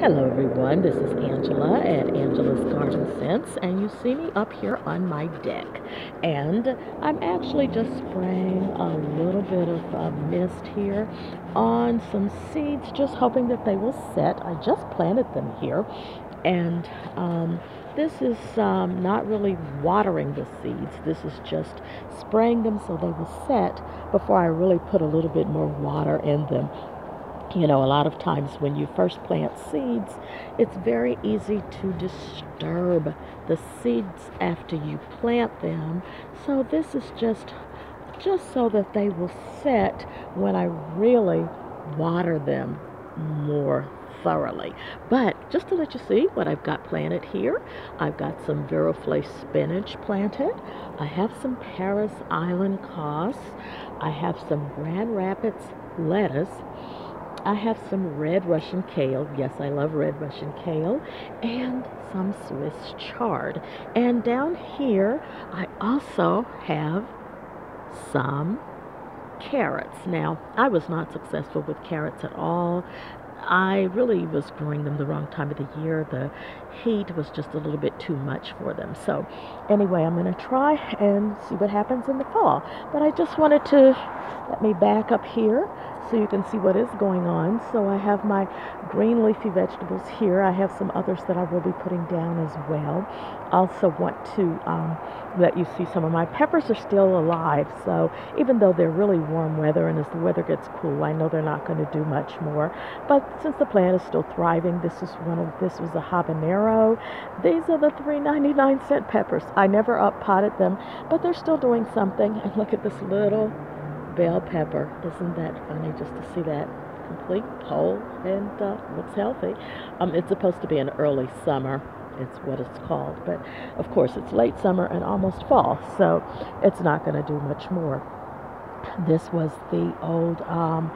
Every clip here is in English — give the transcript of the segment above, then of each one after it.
Hello everyone, this is Angela at Angela's Garden Sense and you see me up here on my deck and I'm actually just spraying a little bit of uh, mist here on some seeds just hoping that they will set. I just planted them here and um, this is um, not really watering the seeds. This is just spraying them so they will set before I really put a little bit more water in them you know, a lot of times when you first plant seeds, it's very easy to disturb the seeds after you plant them. So this is just just so that they will set when I really water them more thoroughly. But just to let you see what I've got planted here, I've got some Viroflay spinach planted. I have some Paris Island Cos. I have some Grand Rapids lettuce. I have some red Russian kale. Yes, I love red Russian kale. And some Swiss chard. And down here, I also have some carrots. Now, I was not successful with carrots at all. I really was growing them the wrong time of the year. The heat was just a little bit too much for them. So, anyway, I'm going to try and see what happens in the fall. But I just wanted to let me back up here so you can see what is going on. So I have my green leafy vegetables here. I have some others that I will be putting down as well. Also want to um, let you see some of my peppers are still alive. So even though they're really warm weather and as the weather gets cool, I know they're not going to do much more. But since the plant is still thriving, this is one of this was a habanero. These are the 3.99 cent peppers. I never up potted them, but they're still doing something. And look at this little bell pepper. Isn't that funny just to see that complete whole and uh, looks healthy? Um, it's supposed to be an early summer. It's what it's called. But of course, it's late summer and almost fall, so it's not going to do much more. This was the old, um,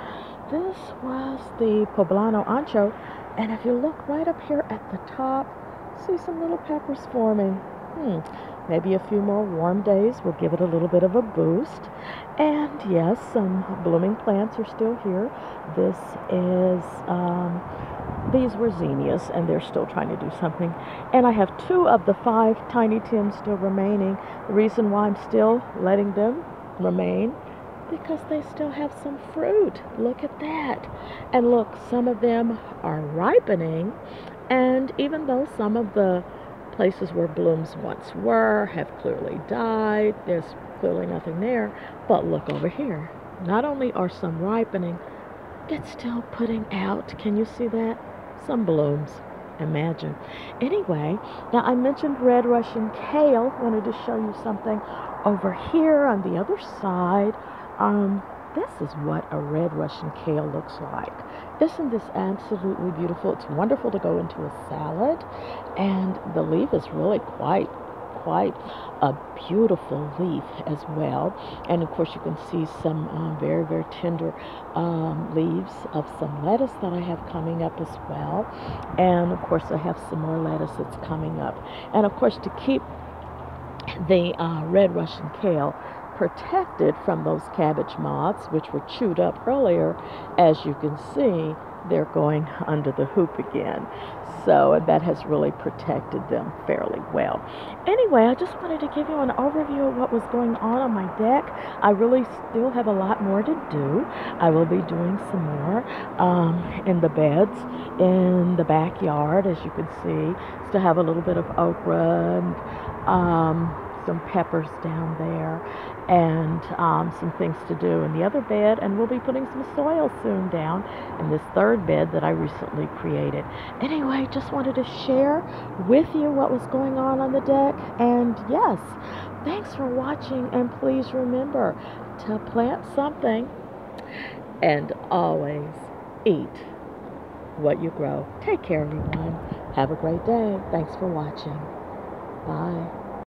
this was the poblano ancho. And if you look right up here at the top, see some little peppers forming. Hmm, maybe a few more warm days will give it a little bit of a boost. And yes, some blooming plants are still here. This is, um, these were zinnias, and they're still trying to do something. And I have two of the five tiny Tims still remaining. The reason why I'm still letting them remain because they still have some fruit. Look at that. And look, some of them are ripening. And even though some of the places where blooms once were have clearly died. There's clearly nothing there. But look over here. Not only are some ripening, it's still putting out, can you see that? Some blooms. Imagine. Anyway, now I mentioned red Russian kale. Wanted to show you something over here on the other side. Um, this is what a red Russian kale looks like. Isn't this absolutely beautiful? It's wonderful to go into a salad, and the leaf is really quite quite a beautiful leaf as well. And of course, you can see some um, very, very tender um, leaves of some lettuce that I have coming up as well. And of course, I have some more lettuce that's coming up. And of course, to keep the uh, red Russian kale protected from those cabbage moths, which were chewed up earlier. As you can see, they're going under the hoop again. So that has really protected them fairly well. Anyway, I just wanted to give you an overview of what was going on on my deck. I really still have a lot more to do. I will be doing some more um, in the beds in the backyard, as you can see. Still have a little bit of okra and um, some peppers down there and um, some things to do in the other bed and we'll be putting some soil soon down in this third bed that I recently created. Anyway, just wanted to share with you what was going on on the deck and yes, thanks for watching and please remember to plant something and always eat what you grow. Take care everyone. Have a great day. Thanks for watching. Bye.